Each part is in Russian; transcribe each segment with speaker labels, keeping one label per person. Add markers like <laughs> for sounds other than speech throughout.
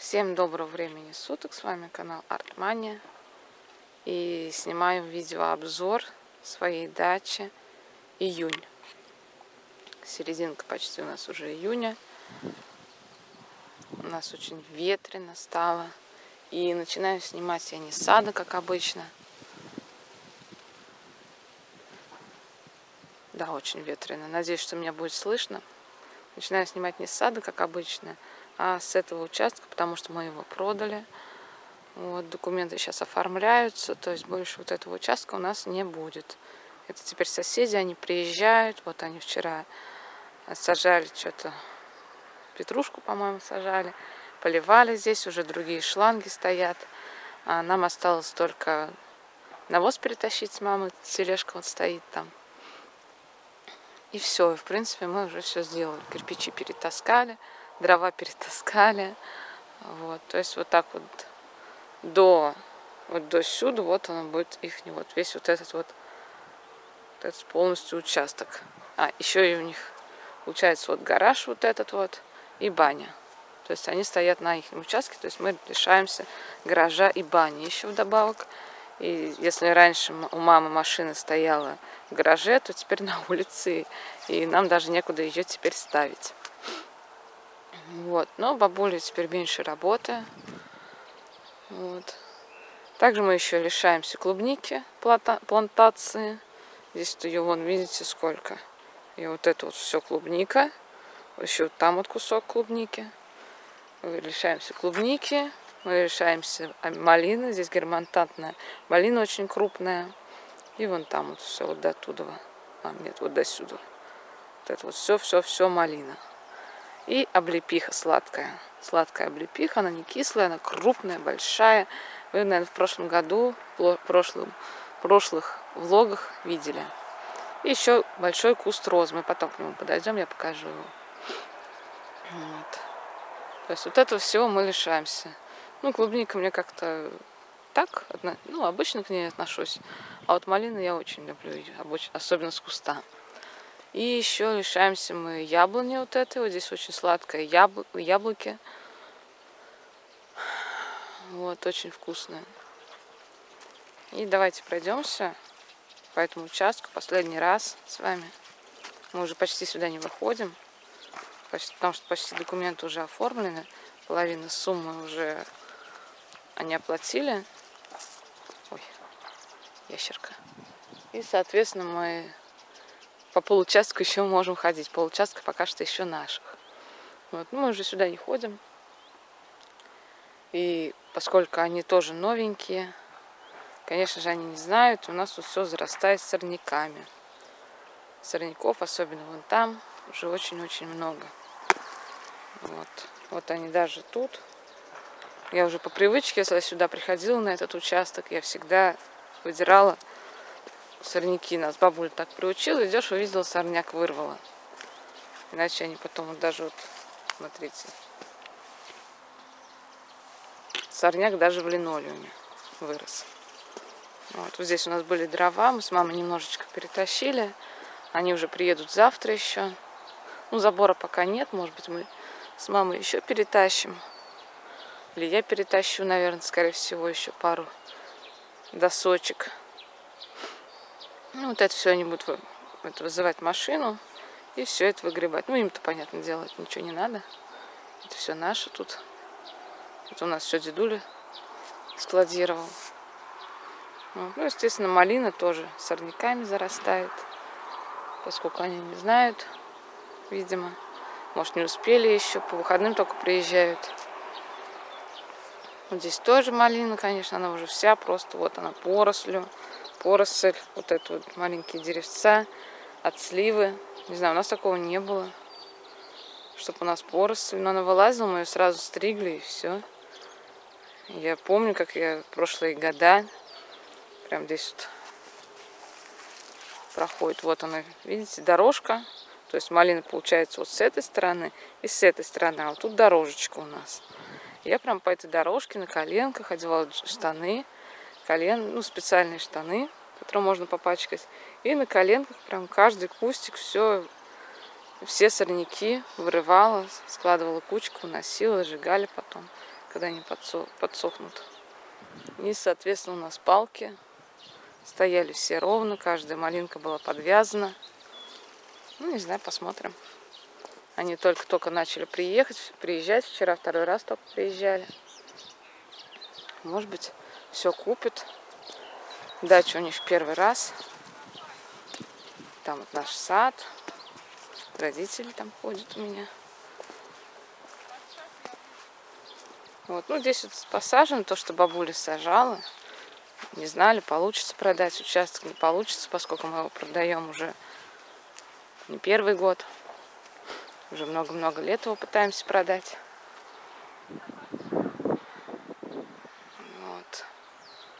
Speaker 1: Всем доброго времени суток, с вами канал Артмания и снимаем видеообзор своей дачи июнь. Серединка почти у нас уже июня. У нас очень ветрено стало. И начинаю снимать я не с сада, как обычно. Да, очень ветрено. Надеюсь, что меня будет слышно. Начинаю снимать не с сада, как обычно, с этого участка, потому что мы его продали. Вот, документы сейчас оформляются, то есть больше вот этого участка у нас не будет. Это теперь соседи, они приезжают, вот они вчера сажали что-то, петрушку, по-моему, сажали, поливали здесь, уже другие шланги стоят. А нам осталось только навоз перетащить с мамой, тележка вот стоит там. И все, в принципе, мы уже все сделали. Кирпичи перетаскали, дрова перетаскали. Вот, то есть вот так вот до вот до сюда, вот он будет их, вот весь вот этот вот, вот этот полностью участок. А, еще и у них получается вот гараж вот этот вот и баня. То есть они стоят на их участке, то есть мы лишаемся гаража и бани еще вдобавок. И если раньше у мамы машина стояла в гараже, то теперь на улице. И нам даже некуда ее теперь ставить. Вот. Но бабуля теперь меньше работы. Вот. Также мы еще лишаемся клубники, плантации. Здесь вот ее, вон, видите, сколько. И вот это вот все клубника. Еще вот там вот кусок клубники. Мы лишаемся клубники. Мы лишаемся малины. Здесь германтантная малина очень крупная. И вон там вот все вот до туда. А, нет, вот до сюда. Вот это вот все, все, все малина. И облепиха сладкая. Сладкая облепиха, она не кислая, она крупная, большая. Вы, наверное, в прошлом году, в прошлом, прошлых влогах видели. И еще большой куст роз. Мы потом к нему подойдем, я покажу его. Вот. То есть вот этого всего мы лишаемся. Ну, клубника мне как-то так, ну, обычно к ней отношусь. А вот малину я очень люблю особенно с куста. И еще лишаемся мы яблони вот этой. Вот здесь очень сладкое ябл яблоки. Вот, очень вкусное. И давайте пройдемся по этому участку последний раз с вами. Мы уже почти сюда не выходим, почти, потому что почти документы уже оформлены. Половина суммы уже они оплатили. Ой, ящерка. И, соответственно, мы по получастку еще можем ходить. Получастка пока что еще наших. Вот. Ну, мы уже сюда не ходим. И поскольку они тоже новенькие, конечно же, они не знают, у нас тут все зарастает сорняками. Сорняков, особенно вон там, уже очень-очень много. Вот. вот они даже тут. Я уже по привычке, если я сюда приходила на этот участок, я всегда выдирала сорняки нас бабуля так приучила, идешь, увидела, сорняк вырвала. Иначе они потом даже вот, смотрите, сорняк даже в линолеуме вырос. Вот, вот здесь у нас были дрова, мы с мамой немножечко перетащили. Они уже приедут завтра еще. Ну, забора пока нет, может быть, мы с мамой еще перетащим. Или я перетащу, наверное, скорее всего, еще пару досочек. Ну, вот это все они будут это, вызывать машину и все это выгребать. Ну, им-то, понятное дело, ничего не надо. Это все наше тут. Это у нас все дедуля складировал. Вот. Ну, естественно, малина тоже сорняками зарастает, поскольку они не знают, видимо. Может, не успели еще, по выходным только приезжают. Вот здесь тоже малина, конечно, она уже вся просто, вот она порослью поросль, вот это вот маленькие деревца от сливы. Не знаю, у нас такого не было, чтобы у нас поросль. Но она вылазила, мы ее сразу стригли и все. Я помню, как я прошлые года, прям здесь вот проходит. Вот она, видите, дорожка. То есть малина получается вот с этой стороны и с этой стороны. А вот тут дорожечка у нас. Я прям по этой дорожке на коленках одевала штаны колен, ну, специальные штаны, которые можно попачкать. И на коленках прям каждый кустик, все, все сорняки вырывала, складывала кучку, носила, сжигали потом. когда они подсохнут. И, соответственно, у нас палки стояли все ровно, каждая малинка была подвязана. Ну, не знаю, посмотрим. Они только-только начали приехать, приезжать. Вчера второй раз только приезжали. Может быть, все купят. Дача у них первый раз. Там вот наш сад. Родители там ходят у меня. Вот. Ну, здесь вот посажено то, что бабуля сажала. Не знали, получится продать участок, не получится, поскольку мы его продаем уже не первый год. Уже много-много лет его пытаемся продать. Вот.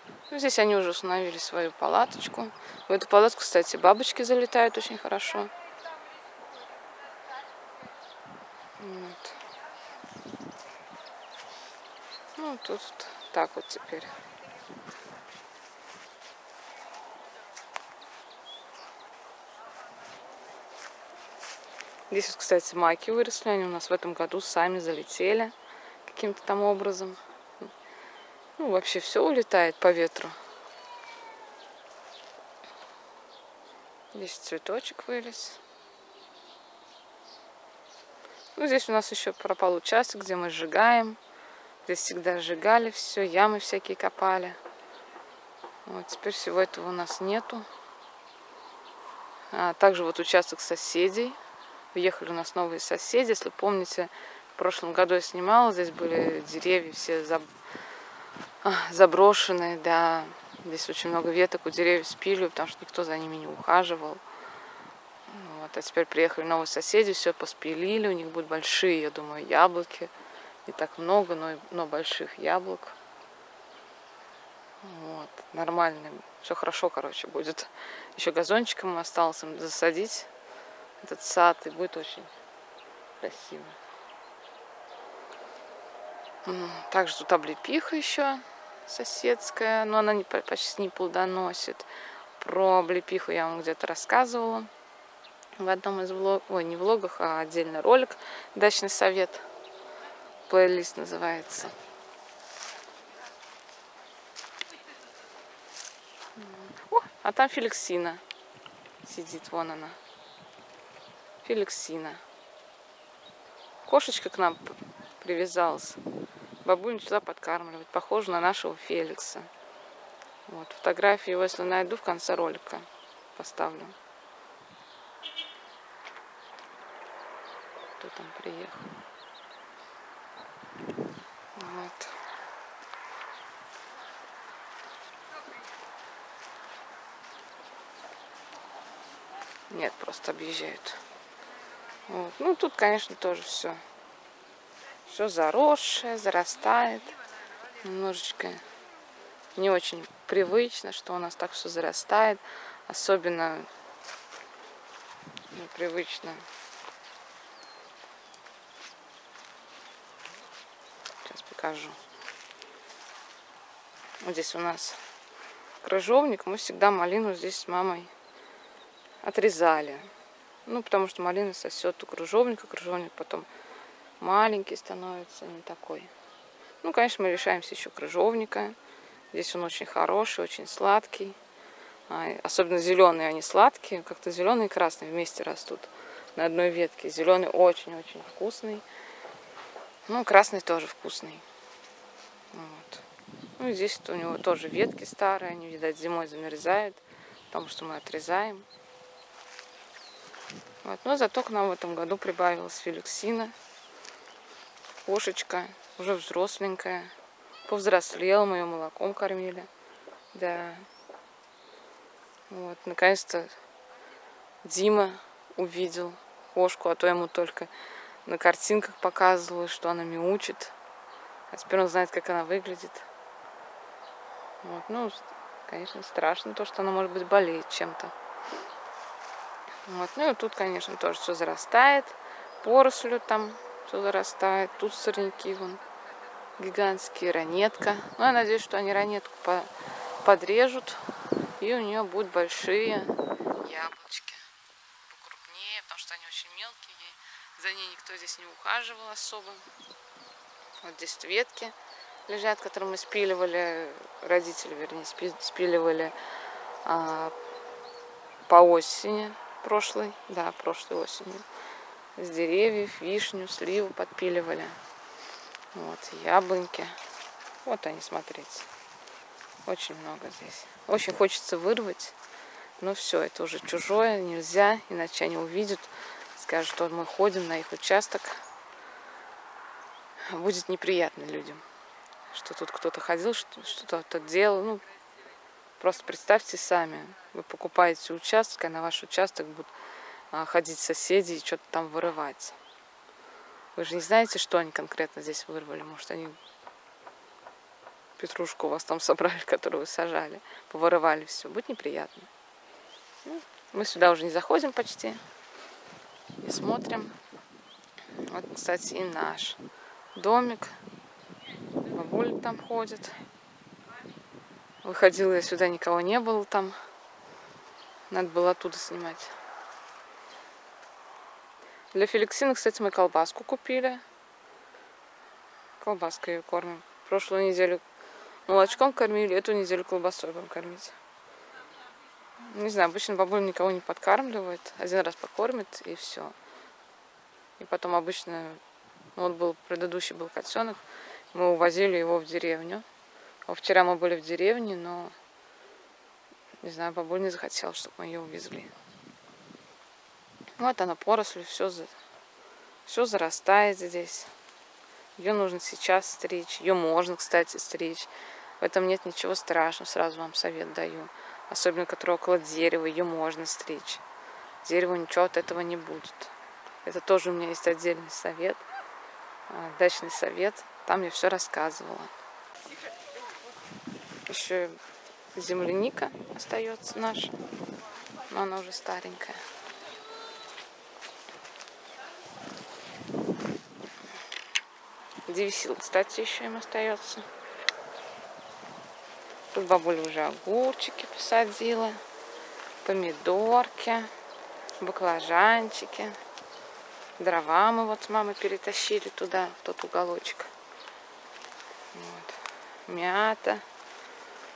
Speaker 1: Ну, здесь они уже установили свою палаточку. В эту палатку, кстати, бабочки залетают очень хорошо. Вот. Ну, тут так вот теперь. Здесь, кстати, маки выросли. Они у нас в этом году сами залетели каким-то там образом. Ну, вообще все улетает по ветру. Здесь цветочек вылез. Ну, здесь у нас еще пропал участок, где мы сжигаем. Здесь всегда сжигали все, ямы всякие копали. Вот, теперь всего этого у нас нету. А также вот участок соседей. Въехали у нас новые соседи. Если помните, в прошлом году я снимала, здесь были деревья все заб... заброшенные, да. Здесь очень много веток у деревьев спили, потому что никто за ними не ухаживал. Вот. А теперь приехали новые соседи, все поспилили, у них будут большие, я думаю, яблоки. Не так много, но, но больших яблок. Вот, нормально, все хорошо, короче, будет. Еще газончиком осталось им засадить этот сад, и будет очень красиво. Также тут облепиха еще соседская, но она не, почти не плодоносит. Про облепиху я вам где-то рассказывала в одном из влогов, ой, не влогах, а отдельный ролик «Дачный совет». Плейлист называется. О, а там Феликсина сидит, вон она. Феликсина. Кошечка к нам привязалась. Бабуль начала подкармливать. Похоже на нашего Феликса. Вот, фотографию его, если найду, в конце ролика поставлю. Кто там приехал? Вот. Нет, просто объезжают. Вот. Ну, тут, конечно, тоже все. Все заросшее, зарастает. Немножечко не очень привычно, что у нас так все зарастает. Особенно непривычно. Сейчас покажу. Вот здесь у нас крыжовник. Мы всегда малину здесь с мамой отрезали. Ну, потому что малина сосет у крыжовника, крыжовник потом маленький становится, не такой. Ну, конечно, мы лишаемся еще крыжовника. Здесь он очень хороший, очень сладкий. А, особенно зеленые, они сладкие. Как-то зеленый и красный вместе растут на одной ветке. Зеленый очень-очень вкусный. Ну, красный тоже вкусный. Вот. Ну, здесь у него тоже ветки старые. Они, видать, зимой замерзают, потому что мы отрезаем. Вот. Но зато к нам в этом году прибавилась феликсина. Кошечка, уже взросленькая. Повзрослела, мы ее молоком кормили. Да. Вот, наконец-то Дима увидел кошку, а то ему только на картинках показывала, что она мяучит. А теперь он знает, как она выглядит. Вот, ну, конечно, страшно то, что она, может быть, болеет чем-то. Вот. Ну и тут, конечно, тоже все зарастает. Порослью там все зарастает. Тут сорняки вон гигантские, ранетка. Ну, я надеюсь, что они ранетку по подрежут. И у нее будут большие яблочки. Покрупнее, потому что они очень мелкие. За ней никто здесь не ухаживал особо. Вот здесь ветки лежат, которые мы спиливали, родители, вернее, спиливали а, по осени прошлой, да, прошлой осенью. С деревьев, вишню, сливу подпиливали. Вот, яблоньки. Вот они, смотрите. Очень много здесь. Очень хочется вырвать. Но все, это уже чужое, нельзя, иначе они увидят, скажут, что мы ходим на их участок. Будет неприятно людям, что тут кто-то ходил, что-то делал. Ну, просто представьте сами, вы покупаете участок, а на ваш участок будут ходить соседи и что-то там вырывать. Вы же не знаете, что они конкретно здесь вырвали. Может, они петрушку у вас там собрали, <laughs> которую вы сажали, повырывали все. Будет неприятно. Ну, мы сюда уже не заходим почти. И смотрим. Вот, кстати, и наш домик. Бабуля там ходит. Выходила я сюда, никого не было там. Надо было оттуда снимать. Для Феликсины, кстати, мы колбаску купили. Колбаской ее кормим. Прошлую неделю молочком кормили, эту неделю колбасой будем кормить. Не знаю, обычно бабуля никого не подкармливает. Один раз покормит и все. И потом обычно, ну, вот был предыдущий был котенок, мы увозили его в деревню. А вчера мы были в деревне, но не знаю, бабуля не захотела, чтобы мы ее увезли. Вот она поросль, все, все зарастает здесь. Ее нужно сейчас стричь. Ее можно, кстати, стричь. В этом нет ничего страшного, сразу вам совет даю. Особенно, которое около дерева, ее можно стричь. Дереву ничего от этого не будет. Это тоже у меня есть отдельный совет, а, дачный совет. Там я все рассказывала. Еще земляника остается наша, но она уже старенькая. Девисил, кстати, еще им остается. Тут бабуля уже огурчики посадила, помидорки, баклажанчики. Дрова мы вот с мамой перетащили туда, в тот уголочек. Вот. Мята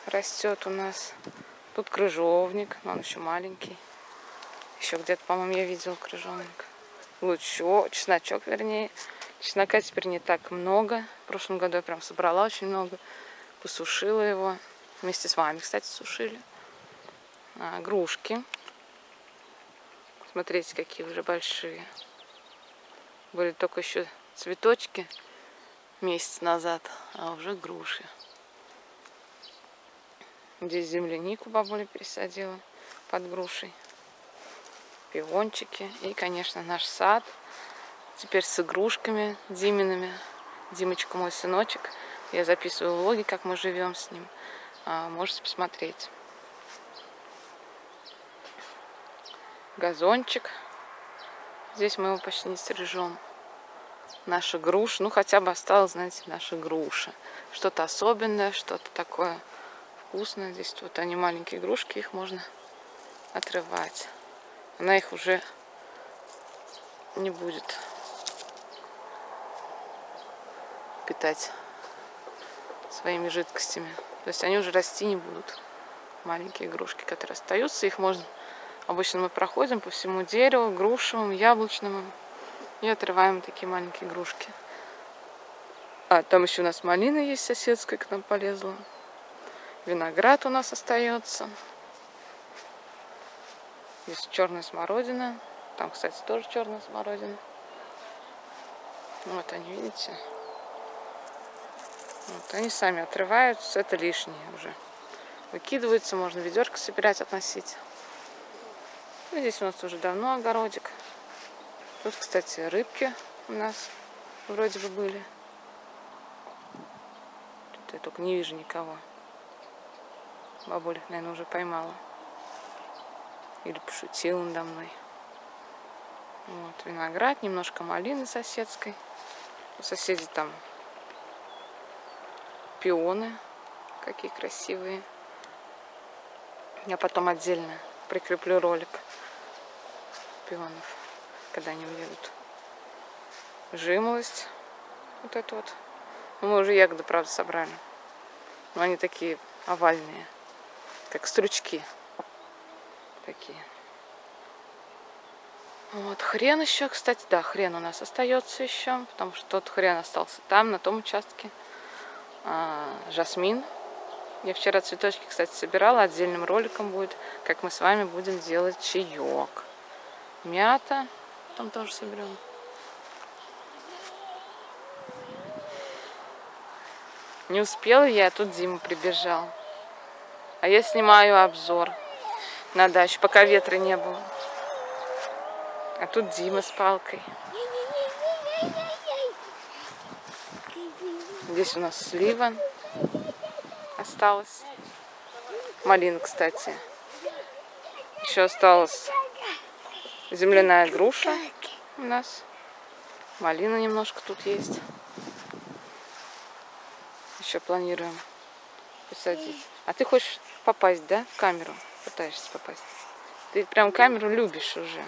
Speaker 1: растет у нас. Тут крыжовник, но он еще маленький. Еще где-то, по-моему, я видела крыжовник. Лучок, чесночок, вернее. Чеснока теперь не так много. В прошлом году я прям собрала очень много. Посушила его. Вместе с вами, кстати, сушили. А, грушки. Смотрите, какие уже большие. Были только еще цветочки месяц назад, а уже груши. Здесь землянику бабуля пересадила под грушей. Пиончики. И, конечно, наш сад – Теперь с игрушками Димиными. Димочка мой сыночек. Я записываю влоги, как мы живем с ним. А, можете посмотреть. Газончик. Здесь мы его почти не стрижем. Наша груша. Ну, хотя бы осталась, знаете, наша груша. Что-то особенное, что-то такое вкусное. Здесь вот они маленькие игрушки, их можно отрывать. Она их уже не будет питать своими жидкостями. То есть они уже расти не будут. Маленькие игрушки, которые остаются, их можно... Обычно мы проходим по всему дереву, грушевому, яблочному, и отрываем такие маленькие игрушки. А там еще у нас малина есть соседская, к нам полезла. Виноград у нас остается. Здесь черная смородина. Там, кстати, тоже черная смородина. Вот они, видите? Вот, они сами отрываются, это лишнее уже. Выкидывается, можно ведерко собирать, относить. Ну, здесь у нас уже давно огородик. Тут, кстати, рыбки у нас вроде бы были. Тут я только не вижу никого. Бабуля, наверное, уже поймала. Или пошутила надо мной. Вот, виноград, немножко малины соседской. У соседей там пионы. Какие красивые. Я потом отдельно прикреплю ролик пионов, когда они уедут. Жимолость. Вот это вот Мы уже ягоды, правда, собрали. Но они такие овальные, как стручки. Такие. Вот, хрен еще, кстати, да, хрен у нас остается еще, потому что тот хрен остался там, на том участке. А, жасмин. Я вчера цветочки, кстати, собирала, отдельным роликом будет, как мы с вами будем делать чаек. Мята, там тоже соберем. Не успела я, тут Дима прибежал. А я снимаю обзор на дачу, пока ветра не было. А тут Дима с палкой. Здесь у нас слива осталась. Малина, кстати. Еще осталась земляная груша у нас. Малина немножко тут есть. Еще планируем посадить. А ты хочешь попасть, да, в камеру? Пытаешься попасть. Ты прям камеру любишь уже.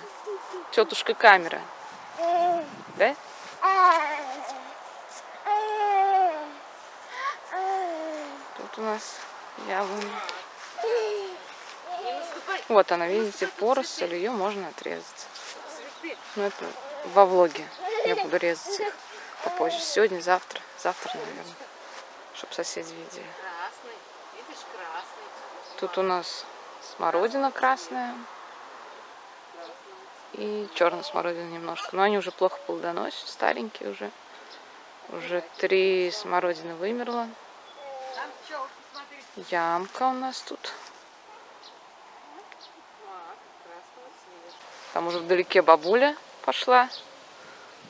Speaker 1: Тетушка камера. Да? Тут у нас яблоня. Вот она, видите, поросль, ее можно отрезать. Ну, это во влоге. Я буду резать их попозже. Сегодня, завтра. Завтра, наверное. Чтобы соседи видели. Тут у нас смородина красная. И черная смородина немножко. Но они уже плохо плодоносят, старенькие уже. Уже три смородины вымерло. Ямка у нас тут. Там уже вдалеке бабуля пошла.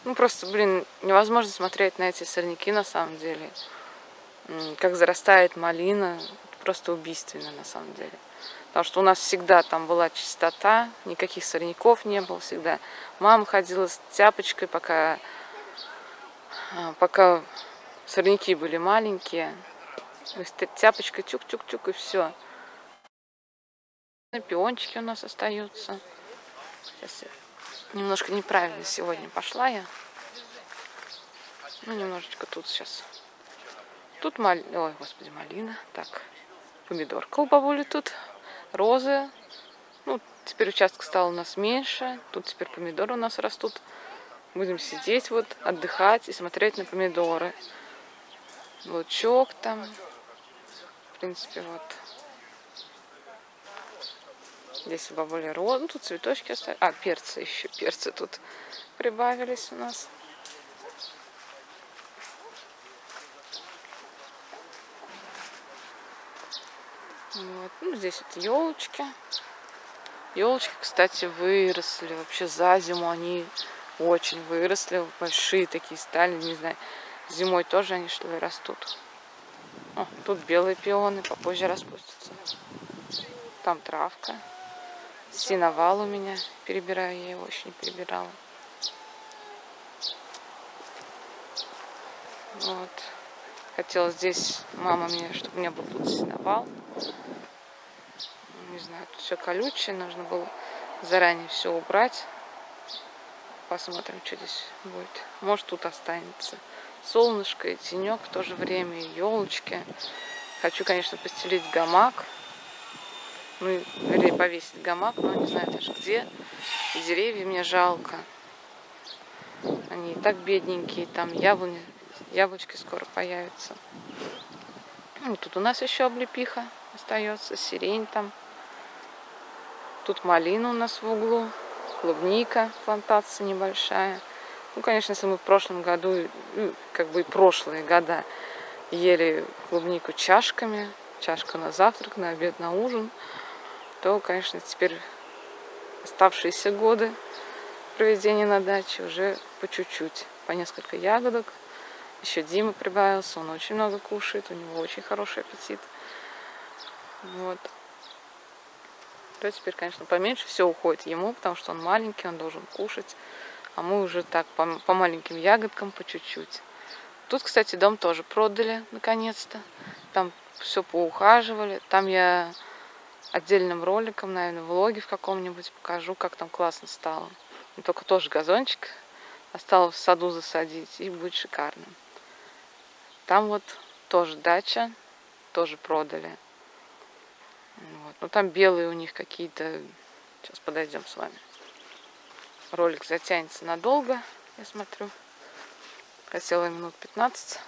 Speaker 1: Ну, просто, блин, невозможно смотреть на эти сорняки на самом деле. Как зарастает малина. просто убийственно на самом деле. Потому что у нас всегда там была чистота, никаких сорняков не было всегда. Мама ходила с тяпочкой, пока, а, пока сорняки были маленькие. То есть тяпочка тюк-тюк-тюк и все. Пиончики у нас остаются. Сейчас я немножко неправильно сегодня пошла я. Ну, немножечко тут сейчас. Тут малина. Ой, господи, малина. Так, помидорка у бабули тут розы. Ну, теперь участка стало у нас меньше. Тут теперь помидоры у нас растут. Будем сидеть вот, отдыхать и смотреть на помидоры. Лучок там. В принципе, вот. Здесь у бабули. Ну, тут цветочки остались. А, перцы еще. Перцы тут прибавились у нас. Вот. Ну, здесь вот елочки. Елочки, кстати, выросли. Вообще за зиму они очень выросли. Большие такие стали. Не знаю, зимой тоже они что ли растут. О, тут белые пионы попозже распустятся. Там травка. Синовал у меня. Перебираю, я его очень перебирала. Вот. Хотела здесь, мама мне, чтобы у меня был тут синовал не знаю, тут все колючее, нужно было заранее все убрать. Посмотрим, что здесь будет. Может, тут останется. Солнышко и тенек в то же время, елочки. Хочу, конечно, постелить гамак. Ну, вернее, повесить гамак, но не знаю даже где. И деревья мне жалко. Они и так бедненькие, там яблони, яблочки скоро появятся. Ну, тут у нас еще облепиха остается, сирень там. Тут малина у нас в углу, клубника, плантация небольшая. Ну, конечно, если мы в прошлом году, ну, как бы и прошлые года, ели клубнику чашками, чашка на завтрак, на обед, на ужин, то, конечно, теперь оставшиеся годы проведения на даче уже по чуть-чуть, по несколько ягодок. Еще Дима прибавился, он очень много кушает, у него очень хороший аппетит. Вот то теперь, конечно, поменьше все уходит ему, потому что он маленький, он должен кушать. А мы уже так по, по маленьким ягодкам, по чуть-чуть. Тут, кстати, дом тоже продали, наконец-то. Там все поухаживали. Там я отдельным роликом, наверное, влоге в каком-нибудь покажу, как там классно стало. Но только тоже газончик осталось в саду засадить, и будет шикарно. Там вот тоже дача, тоже продали. Вот. Ну там белые у них какие-то. Сейчас подойдем с вами. Ролик затянется надолго, я смотрю. Хотела минут 15.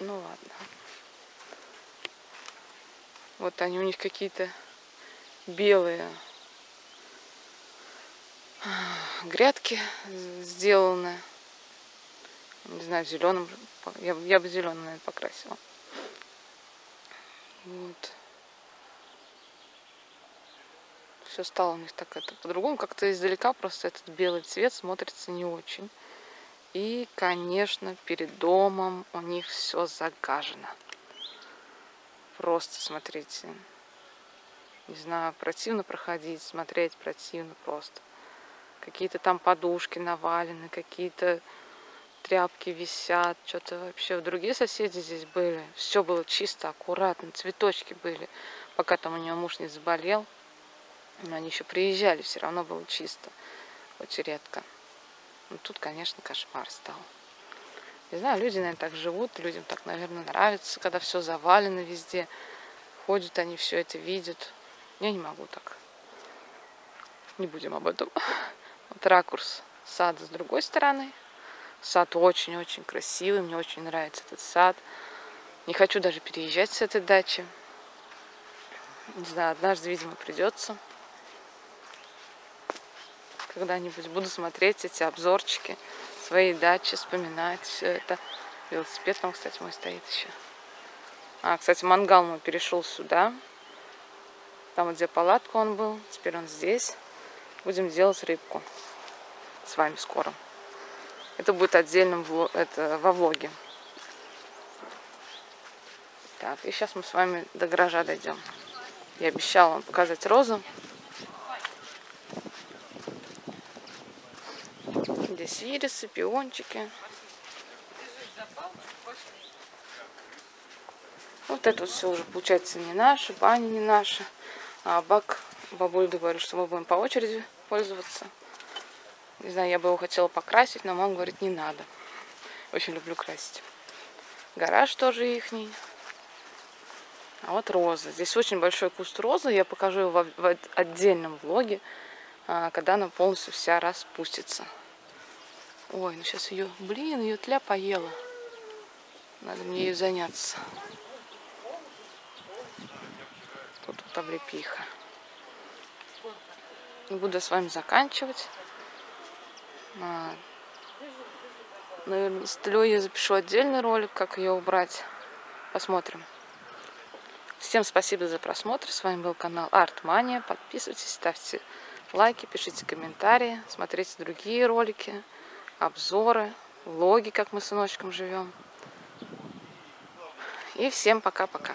Speaker 1: Ну ладно. Вот они у них какие-то белые грядки сделаны. Не знаю, в зеленом. Я, я бы зеленый, наверное, покрасила. Вот. Все стало у них так это по-другому. Как-то издалека просто этот белый цвет смотрится не очень. И, конечно, перед домом у них все загажено. Просто смотрите. Не знаю, противно проходить, смотреть противно просто. Какие-то там подушки навалены, какие-то тряпки висят, что-то вообще. Другие соседи здесь были. Все было чисто, аккуратно, цветочки были. Пока там у нее муж не заболел. Но они еще приезжали, все равно было чисто. Очень редко. Ну тут, конечно, кошмар стал. Не знаю, люди, наверное, так живут, людям так, наверное, нравится, когда все завалено везде. Ходят они, все это видят. Я не могу так. Не будем об этом. Вот ракурс сада с другой стороны. Сад очень-очень красивый, мне очень нравится этот сад. Не хочу даже переезжать с этой дачи. Не знаю, однажды, видимо, придется. Когда-нибудь буду смотреть эти обзорчики своей дачи, вспоминать все это. Велосипед там, кстати, мой стоит еще. А, кстати, мангал мой перешел сюда. Там, где палатка он был, теперь он здесь. Будем делать рыбку с вами скоро. Это будет отдельным влог, это, во влоге. Так, и сейчас мы с вами до гаража дойдем. Я обещала вам показать розу. Здесь ирисы, пиончики. Вот это вот все уже получается не наше, баня не наша. А бак бабуль говорит, что мы будем по очереди пользоваться. Не знаю, я бы его хотела покрасить, но мама говорит, не надо. Очень люблю красить. Гараж тоже ихний. А вот роза. Здесь очень большой куст розы. Я покажу его в отдельном влоге, а, когда она полностью вся распустится. Ой, ну сейчас ее, блин, ее тля поела. Надо мне ее заняться. Тут вот облепиха. Буду с вами заканчивать. А, наверное, с тлей я запишу отдельный ролик, как ее убрать. Посмотрим. Всем спасибо за просмотр. С вами был канал Артмания. Подписывайтесь, ставьте лайки, пишите комментарии, смотрите другие ролики, обзоры, влоги, как мы с сыночком живем. И всем пока-пока.